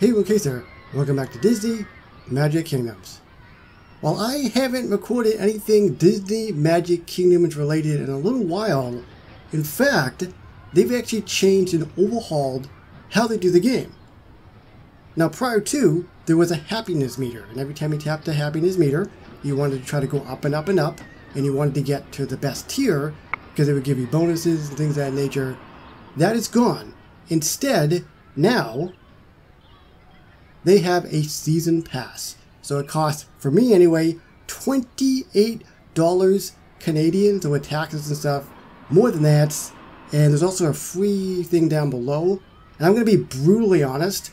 Hey, Lucaser, welcome back to Disney Magic Kingdoms. While I haven't recorded anything Disney Magic Kingdoms related in a little while, in fact, they've actually changed and overhauled how they do the game. Now, prior to, there was a happiness meter, and every time you tapped the happiness meter, you wanted to try to go up and up and up, and you wanted to get to the best tier because it would give you bonuses and things of that nature. That is gone. Instead, now they have a season pass. So it costs, for me anyway, $28 Canadian, so with taxes and stuff, more than that. And there's also a free thing down below. And I'm going to be brutally honest,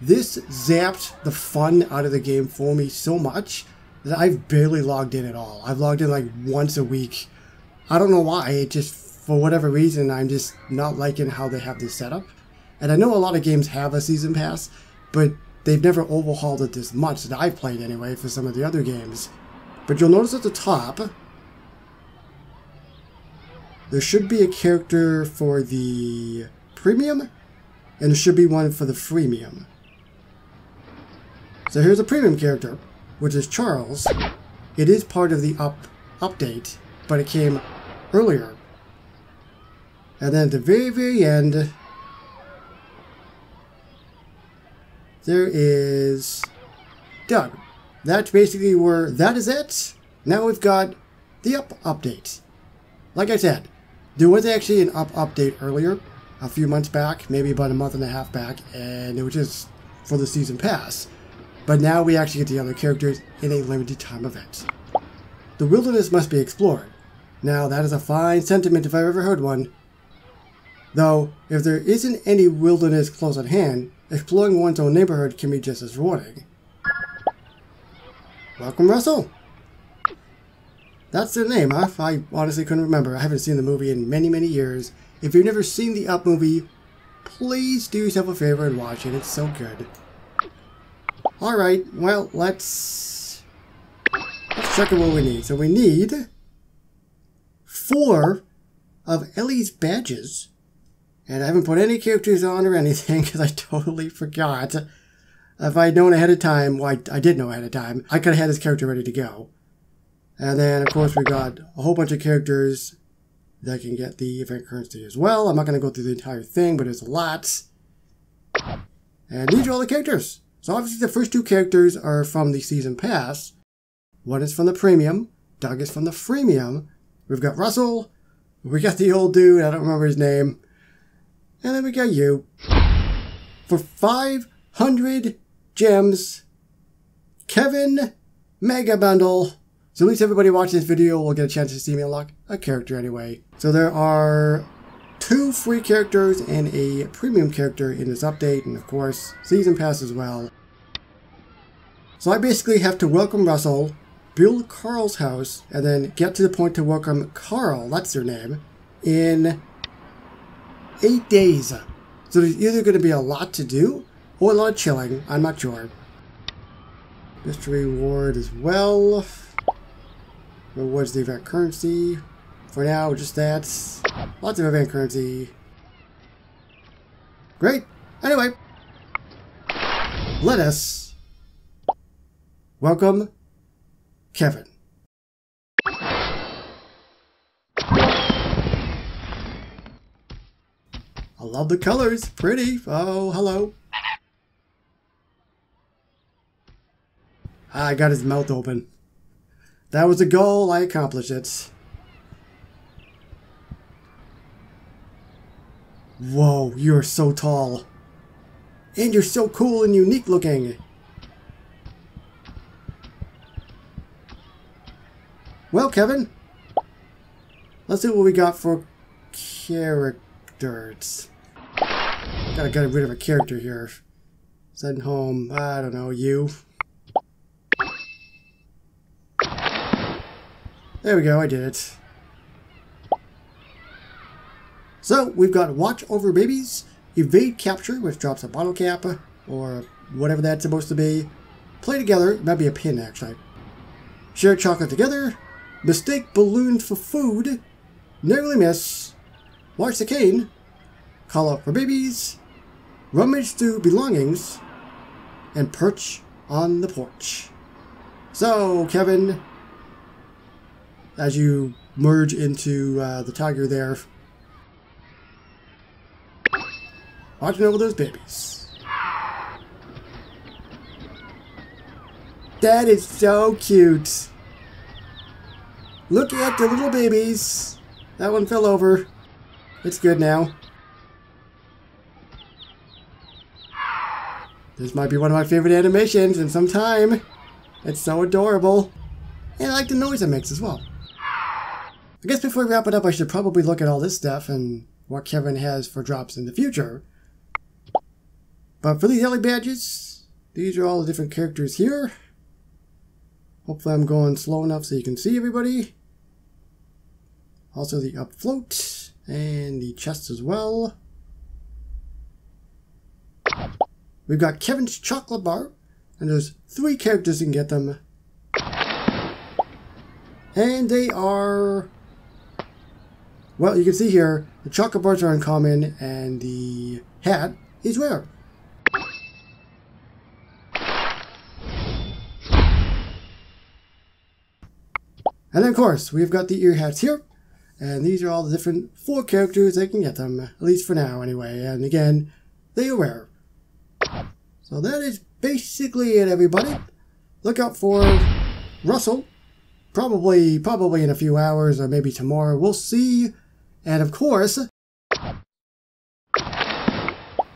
this zapped the fun out of the game for me so much that I've barely logged in at all. I've logged in like once a week. I don't know why, it just, for whatever reason, I'm just not liking how they have this setup. And I know a lot of games have a season pass, but they've never overhauled it this much that I've played anyway for some of the other games. But you'll notice at the top, there should be a character for the premium, and there should be one for the freemium. So here's a premium character, which is Charles. It is part of the up update, but it came earlier. And then at the very, very end, there is Doug. That's basically where that is it. Now we've got the up update. Like I said, there was actually an up update earlier, a few months back, maybe about a month and a half back, and it was just for the season pass. But now we actually get the other characters in a limited time event. The wilderness must be explored. Now that is a fine sentiment if I've ever heard one. Though, if there isn't any wilderness close at hand, exploring one's own neighborhood can be just as rewarding. Welcome, Russell! That's the name, huh? I honestly couldn't remember. I haven't seen the movie in many, many years. If you've never seen the Up movie, please do yourself a favor and watch it. It's so good. Alright, well, let's... Let's check out what we need. So we need... Four of Ellie's badges. And I haven't put any characters on or anything because I totally forgot. If I'd known ahead of time, well, I, I did know ahead of time, I could have had this character ready to go. And then, of course, we've got a whole bunch of characters that can get the event currency as well. I'm not going to go through the entire thing, but there's a lot. And these are all the characters. So obviously the first two characters are from the season pass. One is from the premium. Doug is from the freemium. We've got Russell. We got the old dude. I don't remember his name. And then we got you. For 500 gems, Kevin Mega Bundle. So at least everybody watching this video will get a chance to see me unlock a character anyway. So there are two free characters and a premium character in this update, and of course, Season Pass as well. So I basically have to welcome Russell, build Carl's house, and then get to the point to welcome Carl, that's their name, in eight days. So there's either going to be a lot to do, or a lot of chilling, I'm not sure. Mystery reward as well. Rewards the event currency. For now, just that. Lots of event currency. Great. Anyway. Let us welcome Kevin. I love the colors. Pretty. Oh, hello. Ah, I got his mouth open. That was a goal. I accomplished it. Whoa, you're so tall. And you're so cool and unique looking. Well, Kevin, let's see what we got for characters. Gotta get rid of a character here. Send home, I don't know, you. There we go, I did it. So, we've got Watch Over Babies, Evade Capture, which drops a bottle cap, or whatever that's supposed to be. Play Together, might be a pin actually. Share Chocolate Together, Mistake Balloon for Food, Narrowly Miss, Watch the Cane, Call Out for Babies, Rummage Through Belongings, and perch on the porch. So, Kevin, as you merge into uh, the tiger there, watching over those babies. That is so cute. Look at the little babies. That one fell over. It's good now. This might be one of my favorite animations in some time. It's so adorable. And I like the noise it makes as well. I guess before we wrap it up, I should probably look at all this stuff and what Kevin has for drops in the future. But for these Ellie badges, these are all the different characters here. Hopefully I'm going slow enough so you can see everybody. Also the up float and the chest as well. We've got Kevin's chocolate bar, and there's three characters can get them. And they are, well, you can see here, the chocolate bars are uncommon, and the hat is rare. And then, of course, we've got the ear hats here. And these are all the different four characters that can get them, at least for now anyway. And again, they are rare. So that is basically it, everybody. Look out for Russell. Probably, probably in a few hours or maybe tomorrow. We'll see. And of course,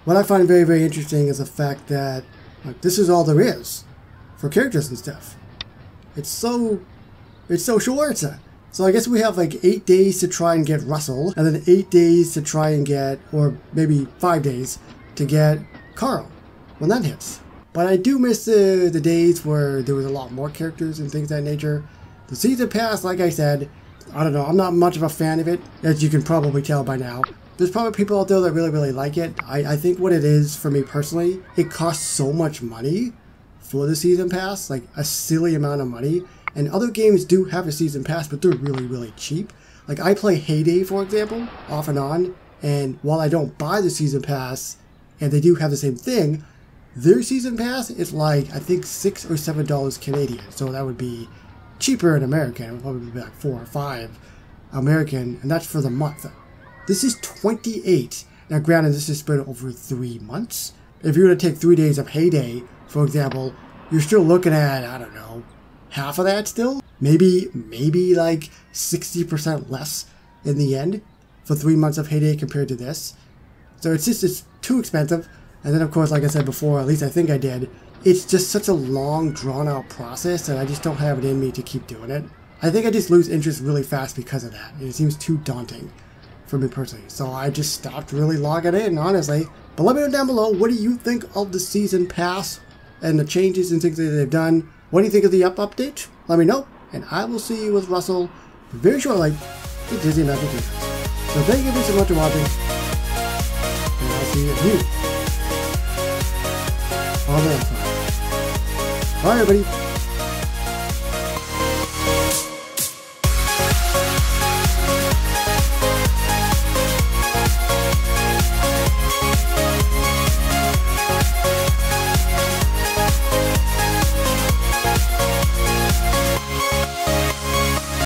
what I find very, very interesting is the fact that like, this is all there is for characters and stuff. It's so, it's so short. So I guess we have like eight days to try and get Russell, and then eight days to try and get, or maybe five days to get Carl when that hits. But I do miss the, the days where there was a lot more characters and things that nature. The season pass, like I said, I don't know, I'm not much of a fan of it, as you can probably tell by now. There's probably people out there that really, really like it. I, I think what it is, for me personally, it costs so much money for the season pass, like a silly amount of money. And other games do have a season pass, but they're really, really cheap. Like I play Hay Day, for example, off and on, and while I don't buy the season pass, and they do have the same thing, their season pass is like, I think, 6 or $7 Canadian. So that would be cheaper in American. It would probably be like 4 or 5 American, and that's for the month. This is 28. Now, granted, this is spread over 3 months. If you were to take 3 days of Hay Day, for example, you're still looking at, I don't know, half of that still? Maybe, maybe like 60% less in the end for 3 months of Hay Day compared to this. So it's just, it's too expensive. And then, of course, like I said before, at least I think I did, it's just such a long, drawn-out process that I just don't have it in me to keep doing it. I think I just lose interest really fast because of that. It seems too daunting for me personally. So I just stopped really logging in, honestly. But let me know down below, what do you think of the Season Pass and the changes and things that they've done? What do you think of the up update? Let me know, and I will see you with Russell very shortly to Disney Magic So thank you so much for watching, and I'll see you all the next time. Bye, everybody.